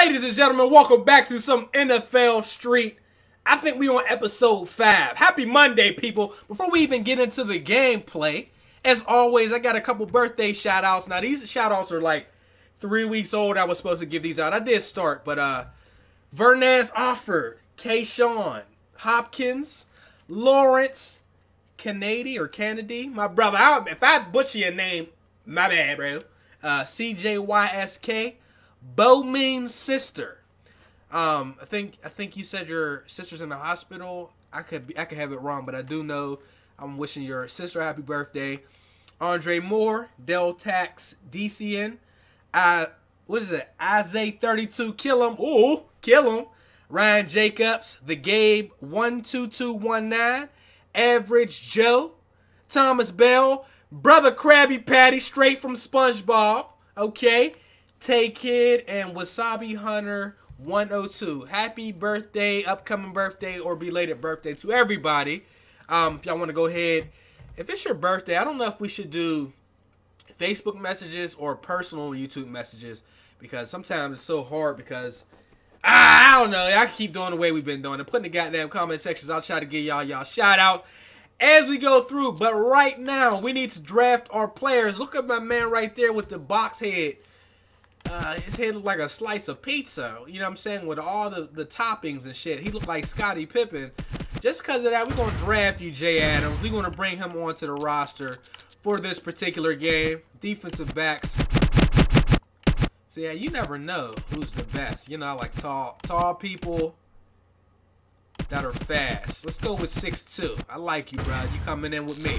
Ladies and gentlemen, welcome back to some NFL Street. I think we on episode five. Happy Monday, people. Before we even get into the gameplay, as always, I got a couple birthday shout outs. Now, these shout outs are like three weeks old. I was supposed to give these out. I did start, but uh Vernaz Offer, Kayshawn, Hopkins, Lawrence, Kennedy or Kennedy, my brother. I, if I butcher your name, my bad, bro. Uh, CJYSK, Bo means sister. Um, I think I think you said your sister's in the hospital. I could be, I could have it wrong, but I do know I'm wishing your sister a happy birthday. Andre Moore, Del Tax, DCN, uh, what is it? Isaiah 32, kill him. Ooh, kill him. Ryan Jacobs, The Gabe, 12219, Average Joe, Thomas Bell, Brother Krabby Patty, straight from SpongeBob. Okay. Tay Kid and Wasabi Hunter 102. Happy birthday, upcoming birthday, or belated birthday to everybody. Um, if y'all want to go ahead, if it's your birthday, I don't know if we should do Facebook messages or personal YouTube messages because sometimes it's so hard because ah, I don't know. I keep doing the way we've been doing it. Putting the goddamn comment sections. I'll try to give y'all y'all shout as we go through. But right now, we need to draft our players. Look at my man right there with the box head. Uh, his head looked like a slice of pizza. You know what I'm saying? With all the, the toppings and shit. He looked like Scottie Pippen. Just because of that, we're going to draft you, Jay Adams. We're going to bring him onto the roster for this particular game. Defensive backs. So, yeah, you never know who's the best. You know, like tall, tall people that are fast. Let's go with six two. I like you, bro. You coming in with me.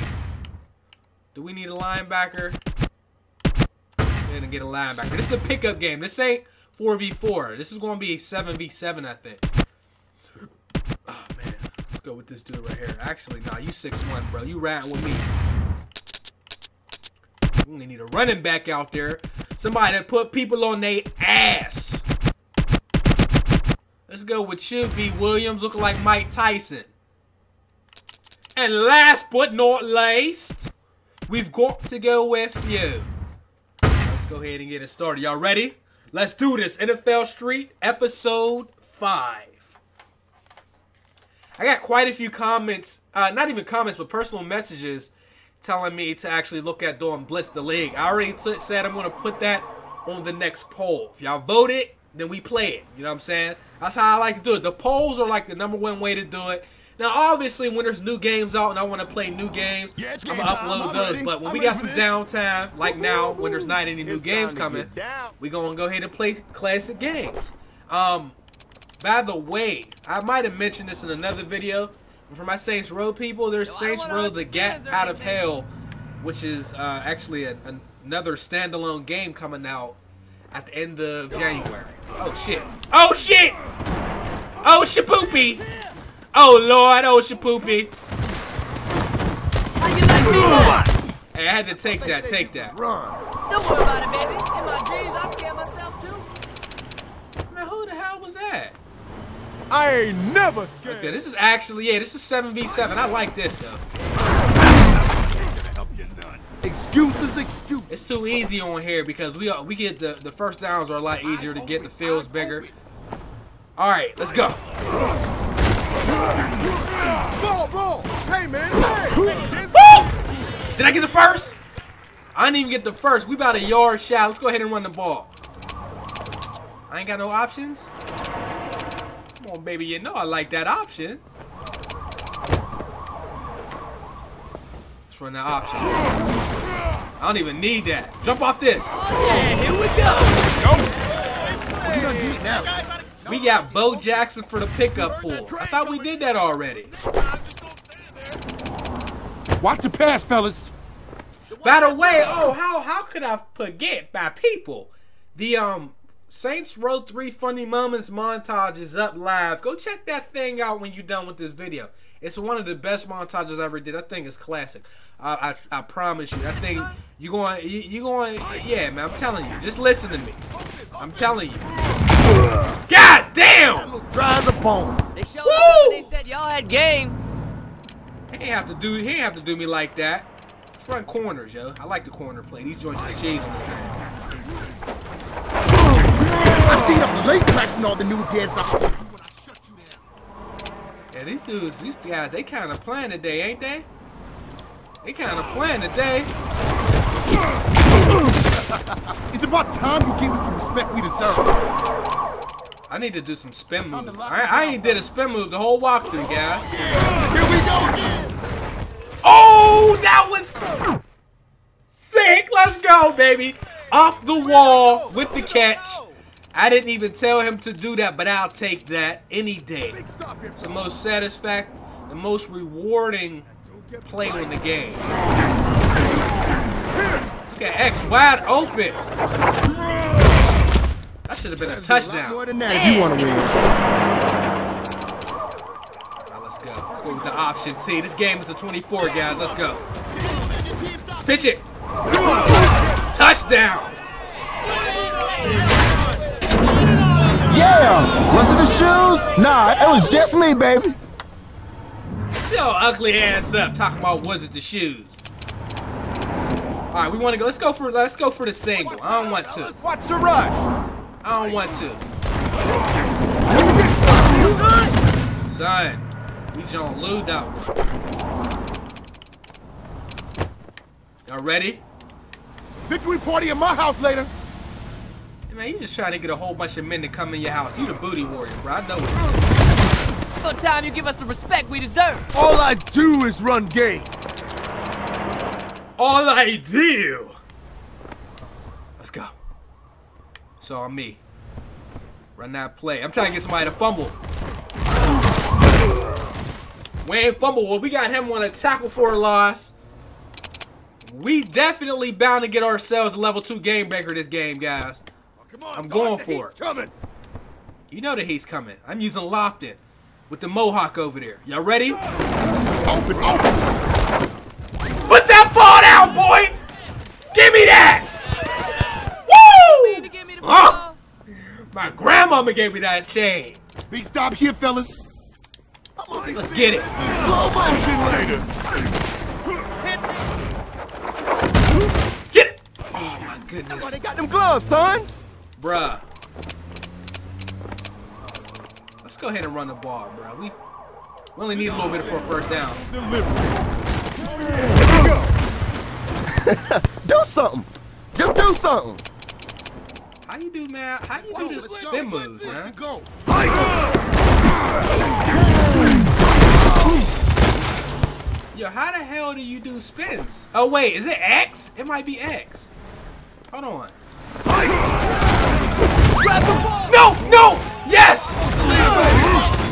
Do we need a linebacker? We're gonna get a linebacker. This is a pickup game. This ain't 4v4. This is gonna be 7v7, I think. Oh man. Let's go with this dude right here. Actually, nah, you 6'1, bro. You riding with me. We need a running back out there. Somebody that put people on their ass. Let's go with you, B. Williams, looking like Mike Tyson. And last but not least, we've got to go with you. Go ahead and get it started. Y'all ready? Let's do this. NFL Street, episode 5. I got quite a few comments, uh, not even comments, but personal messages telling me to actually look at doing Blitz the League. I already said I'm going to put that on the next poll. If y'all vote it, then we play it. You know what I'm saying? That's how I like to do it. The polls are like the number one way to do it. Now, obviously, when there's new games out and I want to play new games, yeah, I'm going to upload those. Ready. But when I'm we got some downtime, like now, when there's not any new it's games coming, we're going to go ahead and play classic games. Um, by the way, I might have mentioned this in another video. For my Saints Row people, there's Yo, Saints Row The Gat Out of Hell, which is uh, actually a, a, another standalone game coming out at the end of January. Oh, shit. Oh, shit! Oh, shapoopy! Oh, Lord. Oh, shapoopy. Hey, I had to take that. Take that. Run. Don't worry about it, baby. In my dreams, I scare myself, too. Man, who the hell was that? I ain't never scared. Okay, this is actually, yeah, this is 7v7. I like this, though. Excuses, excuses. It's too easy on here because we we get the the first downs are a lot easier to get. The field's bigger. All right, let's go. Ball, ball. Hey, man. Hey. Woo! Did I get the first? I didn't even get the first. We about a yard shot. Let's go ahead and run the ball. I ain't got no options. Come on, baby. You know I like that option. Let's run that option. I don't even need that. Jump off this. Oh, yeah, here we go. We got Bo Jackson for the pickup pool. I thought we did that already. Watch the pass, fellas. By the way, oh, how how could I forget by people? The um Saints Row 3 Funny Moments montage is up live. Go check that thing out when you're done with this video. It's one of the best montages I ever did. I think it's classic. I, I, I promise you. I think you going you, you going yeah, man. I'm telling you. Just listen to me. I'm telling you. God damn! Dry as a bone. They showed up they said y'all had game. He ain't have to do he ain't have to do me like that. Let's run corners, yo. I like the corner play. These joints the cheese on this thing. I think I'm late. chasing all the new dead zombies. Yeah, these dudes, these guys, they kind of playing today, ain't they? They kind of playing today. It's about time you give us the respect we deserve. I need to do some spin moves. I, I ain't did a spin move the whole walkthrough, guys. Here we go again. Oh, that was sick. Let's go, baby. Off the wall with the catch. I didn't even tell him to do that, but I'll take that any day. Big stop here. It's the most satisfactory, the most rewarding play in the game. Look at X wide open. That should have been a lot more touchdown. than that if you want to win. Now let's go. Let's go with the option T. This game is a 24, guys. Let's go. Pitch it. Touchdown. Yeah! Was it the shoes? Nah, it was just me, baby. Shut your ugly ass up talking about was it the shoes. All right, we want to go. Let's go for let's go for the single. I don't want to. Watch the rush. I don't want to. Son, we John Lou though. Y'all ready? Victory party at my house later. Hey, Man, you just trying to get a whole bunch of men to come in your house. You the booty warrior, bro. I know it. About time you give us the respect we deserve. All I do is run game. All I do. Let's go. It's on me. Run that play. I'm trying to get somebody to fumble. We ain't fumble. Well, we got him on a tackle for a loss. We definitely bound to get ourselves a level two game breaker this game, guys. Come on, I'm going the for it. Coming. You know that he's coming. I'm using Lofton with the Mohawk over there. Y'all ready? Open, open. Put that ball down, boy! Give me that! Woo! My grandmama gave me that chain. Big stop here, fellas. Let's get it. Slow motion later. Get it! Oh my goodness. they got them gloves, son. Bruh. Let's go ahead and run the ball, bruh. We, we only need a little bit for a first down. Do something. Just do something. How you do, man? How you do the spin moves, man? Go. Yo, how the hell do you do spins? Oh wait, is it X? It might be X. Hold on. Grab the ball. No, no, yes!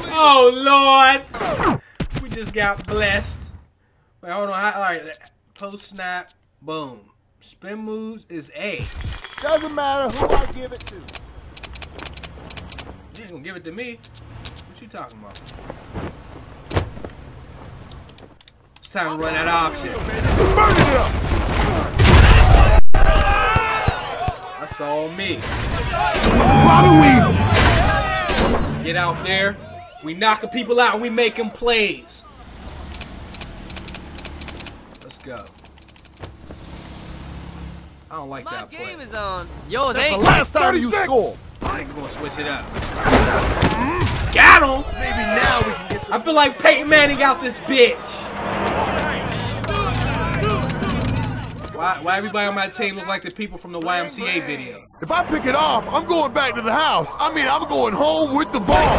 Oh Lord, we just got blessed. Wait, hold on. How, all right, post snap, boom. Spin moves is A. Doesn't matter who I give it to. You ain't gonna give it to me. What you talking about? It's time to run that option. Burn it up. That's all me. Bobby Weasel. Get out there. We knocking people out and we making plays. Let's go. I don't like My that play. My game is on. Yours That's the last time you score. I think we're gonna switch it up. Got him! Maybe now we can get some. I feel like Peyton Manning out this bitch. Why, why everybody on my team look like the people from the YMCA video? If I pick it off, I'm going back to the house. I mean, I'm going home with the ball.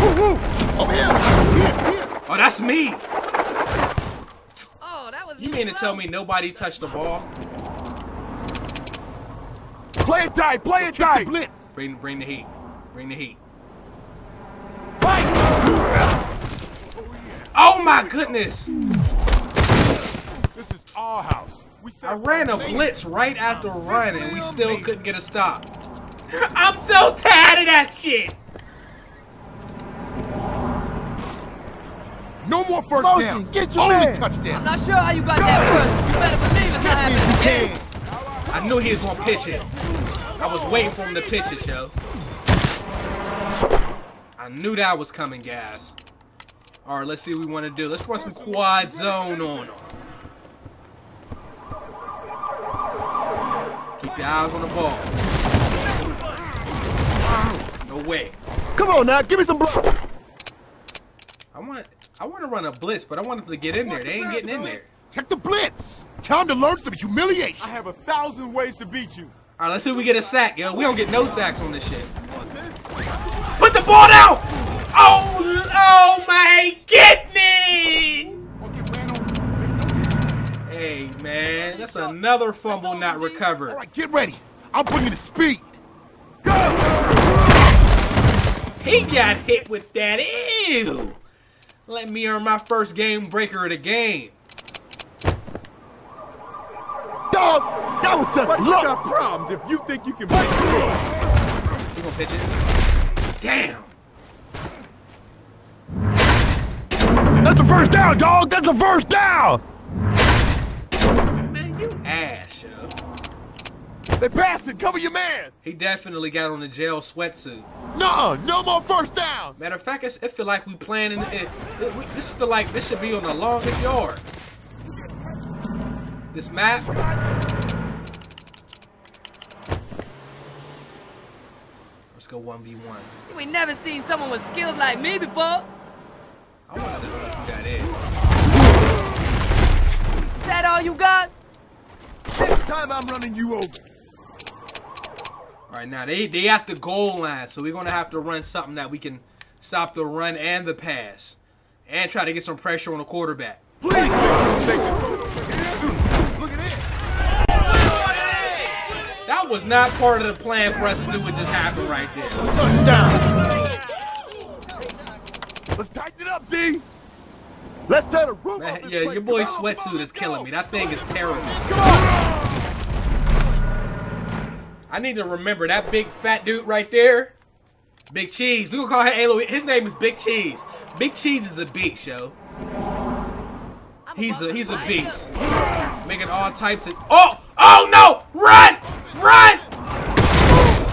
Woo, woo. Over here. Here, here. Oh, that's me. Oh, that was You mean to tell me nobody touched the ball? Play it tight. Play it tight. Blitz. Bring, bring the heat. Bring the heat. Fight. Oh my goodness! This our house. We I ran a blitz right after run and we still couldn't get a stop. I'm so tired of that shit. No more first Motion, downs. get your Only man. I'm not sure how you got that first. You better believe it's not happening again. I knew he was gonna pitch it. I was waiting for him to pitch it, yo. I knew that was coming, guys. All right, let's see what we want to do. Let's run some quad zone on him. Keep your eyes on the ball. No way. Come on now, give me some blood. I want I want to run a blitz, but I want them to get in there. They ain't getting in there. Check the blitz. Time to learn some humiliation. I have a thousand ways to beat you. All right, let's see if we get a sack, yo. We don't get no sacks on this shit. Put the ball down! Oh, oh my goodness! Hey, man, that's another fumble not recovered. All right, get ready. I'm putting you to speed. Go! He got hit with that. Ew! Let me earn my first game breaker of the game. Dog, that was just luck. You got problems if you think you can beat me. You gonna pitch it? Damn! That's a first down, dog. That's a first down. Man, you ass, yo. They passed it. Cover your man. He definitely got on the jail sweatsuit. Nuh-uh. No more first down! Matter of fact, it's, it feel like we planning it, it, we, this feel like this should be on the longest yard. This map. Let's go 1v1. You ain't never seen someone with skills like me before. I want to know who that is. Is that all you got? Time I'm running you over. All right, now they they at the goal line, so we're gonna have to run something that we can stop the run and the pass, and try to get some pressure on the quarterback. Please make. Look at this. That was not part of the plan for us to do what just happened right there. Touchdown. Let's tighten it up, D. Let's tear the roof Man, yeah, your boy sweatsuit is killing me. That thing is terrible. I need to remember that big fat dude right there. Big Cheese. We gonna call him Halo. His name is Big Cheese. Big Cheese is a beast, yo. He's a he's a beast. Making all types of Oh! Oh no! Run! Run!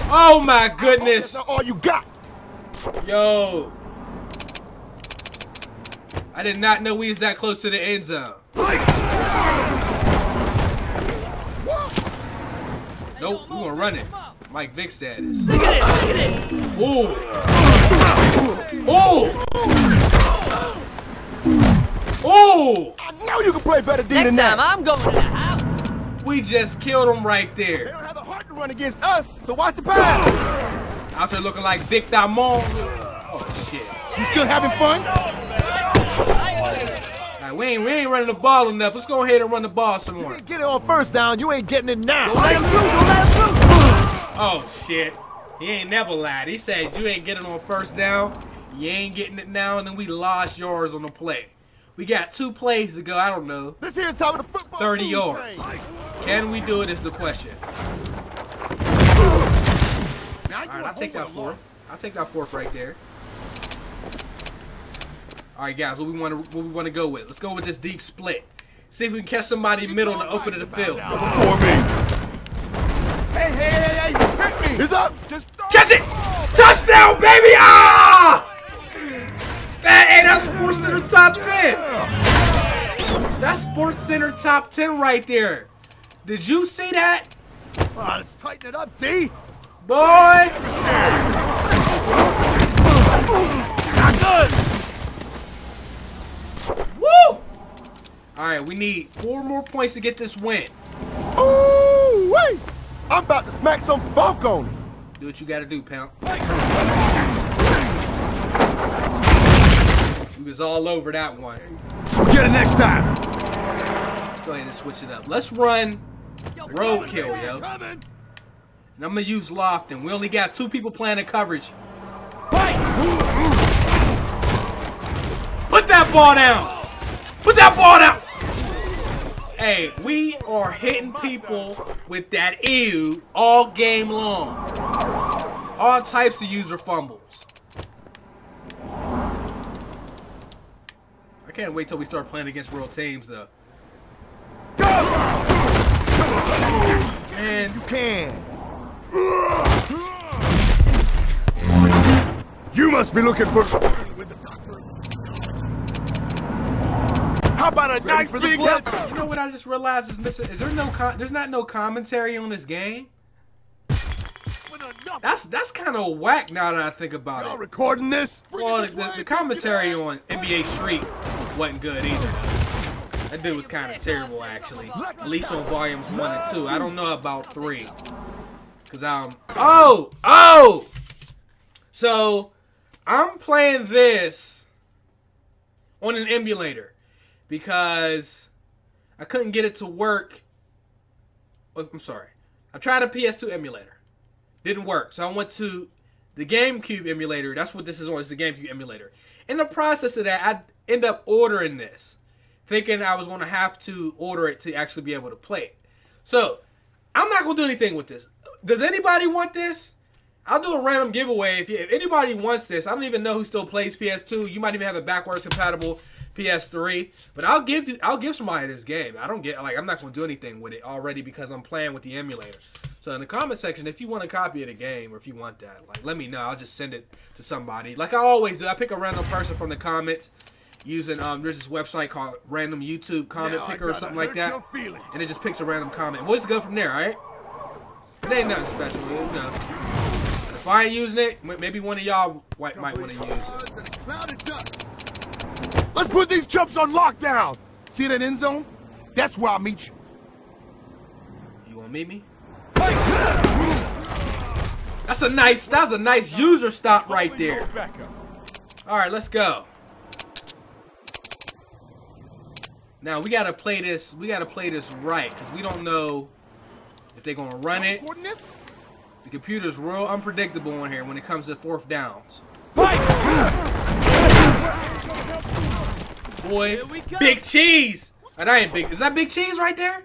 Oh my goodness. That's all you got. Yo. I did not know we was that close to the end zone. Nope, we're gonna run it. Mike Vick status. Look at it, look at it. Ooh. Ooh. Ooh. I know you can play better D Next than time, that. I'm going to the house. We just killed him right there. They don't have the heart to run against us, so watch the pass. Out there looking like Vic Damon. Oh shit. You still having fun? Alright, we ain't we ain't running the ball enough. Let's go ahead and run the ball some more. Get it on first down. You ain't getting it now. Don't let him through, don't let him through. Oh shit. He ain't never lied. He said you ain't getting on first down. You ain't getting it now, and then we lost yours on the play. We got two plays to go. I don't know. This here top of the football 30 yards. chain. Can we do it is the question. All right, a I'll take that lot fourth. I'll take that fourth right there. All right, guys, what we want to what we want to go with? Let's go with this deep split. See if we can catch somebody in the middle in the open of the field. Now before me. Hey, hey, hey, hey, hit me. It's up. Just throw Catch it! Touchdown, baby! Ah! That, hey, that's Sports Center top 10. That's Sports Center top 10 right there. Did you see that? Oh, let's tighten it up, D. Boy! Not good. Woo! Alright, we need four more points to get this win. Ooh, wait. I'm about to smack some funk on it. Do what you gotta do, pimp. We was all over that one. Get it next time. Let's go ahead and switch it up. Let's run Yo, roadkill, yo. Coming. And I'm gonna use Lofton. We only got two people playing the coverage. Put that ball down! Put that ball down! Hey, we are hitting people with that ew all game long. All types of user fumbles. I can't wait till we start playing against real teams, though. Man, You can. You must be looking for. How about a nice for big blood. You know what I just realized is missing? Is there no con- there's not no commentary on this game? That's that's kind of whack now that I think about Y'all it. recording this? Well, the, the, the commentary on NBA Street wasn't good either. That dude was kind of terrible, actually. At least on volumes one and two. I don't know about three. Cause I'm oh oh, so I'm playing this on an emulator because I couldn't get it to work. oh, I'm sorry. I tried a PS2 emulator, didn't work. So I went to the GameCube emulator. That's what this is on. It's the GameCube emulator. In the process of that, I end up ordering this, thinking I was going to have to order it to actually be able to play it. So I'm not going to do anything with this. Does anybody want this? I'll do a random giveaway. If, you, if anybody wants this, I don't even know who still plays PS2. You might even have a backwards compatible PS3. But I'll give you, I'll give somebody this game. I don't get like I'm not gonna do anything with it already because I'm playing with the emulator. So in the comment section, if you want a copy of the game or if you want that, like let me know. I'll just send it to somebody. Like I always do. I pick a random person from the comments using um there's this website called Random YouTube Comment Now Picker or something like that. And it just picks a random comment. We'll just go from there, alright? It ain't nothing special, you know. If I ain't using it, maybe one of y'all might, might want to use it. Cloud of dust. Let's put these chumps on lockdown. See that end zone? That's where I'll meet you. You wanna meet me? That's a nice that's a nice user stop right there. Alright, let's go. Now we gotta play this we gotta play this right, because we don't know if they're gonna run it. The computer's real unpredictable in here when it comes to fourth downs. Boy, Here we go. big cheese! Oh, that ain't big. Is that big cheese right there?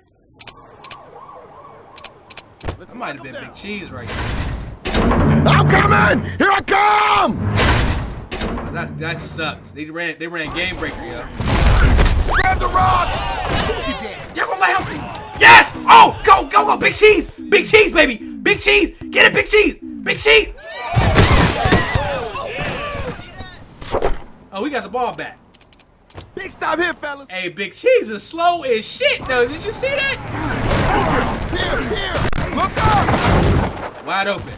That might have been big cheese right there. I'm coming! Here I come! Oh, That that sucks. They ran they ran game breaker, yo. Grab the rock! Y'all gonna let him? Yes! Oh, go go go! Big cheese! Big cheese, baby! Big cheese! Get it, big cheese! Big cheese! Oh, we got the ball back. Big stop here, fellas. Hey, Big Cheese is slow as shit, though. Did you see that? Here, here. Look up! Wide open.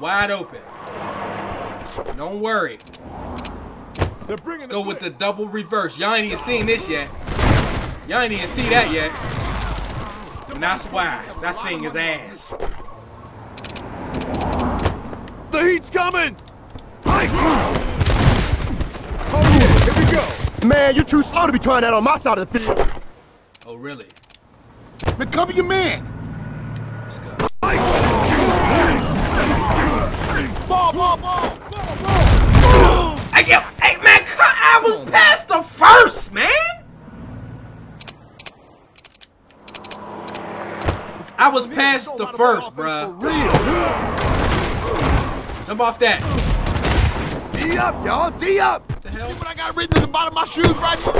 Wide open. Don't worry. They're bringing Let's go with the double reverse. Y'all ain't even seen this yet. Y'all ain't even see that yet. And that's why. That thing is ass. The heat's coming! Man, you're too slow to be trying that on my side of the field. Oh, really? Man, cover your man. Let's go. Ball, ball, ball, ball, ball. Hey, yo, hey, man, I was past the first, man. I was past the first, bruh. Jump off that. D up, y'all. D up. The hell? See what I got written at the bottom of my shoes right here?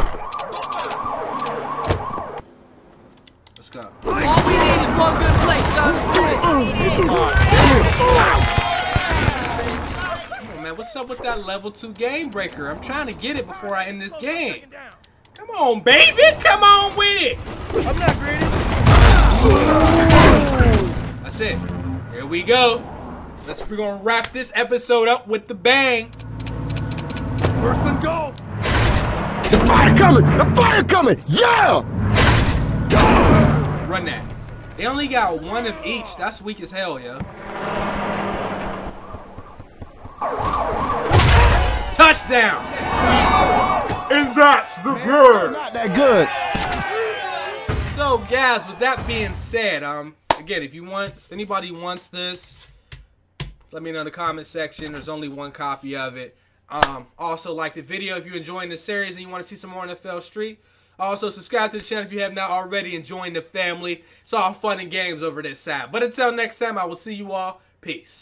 Let's go. All we need is one good play, son. Let's do this. Oh, come on, man. What's up with that level 2 game breaker? I'm trying to get it before I end this game. Come on, baby. Come on with it. I'm not greedy. That's it. Here we go. Let's we're gonna wrap this episode up with the bang. First and goal. The fire coming. The fire coming. Yeah. Run that. They only got one of each. That's weak as hell, yo. Touchdown. And that's the good. Not that good. So, guys, with that being said, um, again, if you want, if anybody wants this, let me know in the comment section. There's only one copy of it. Um, also like the video if you're enjoying the series and you want to see some more NFL Street. Also, subscribe to the channel if you have not already and join the family. It's all fun and games over this side. But until next time, I will see you all. Peace.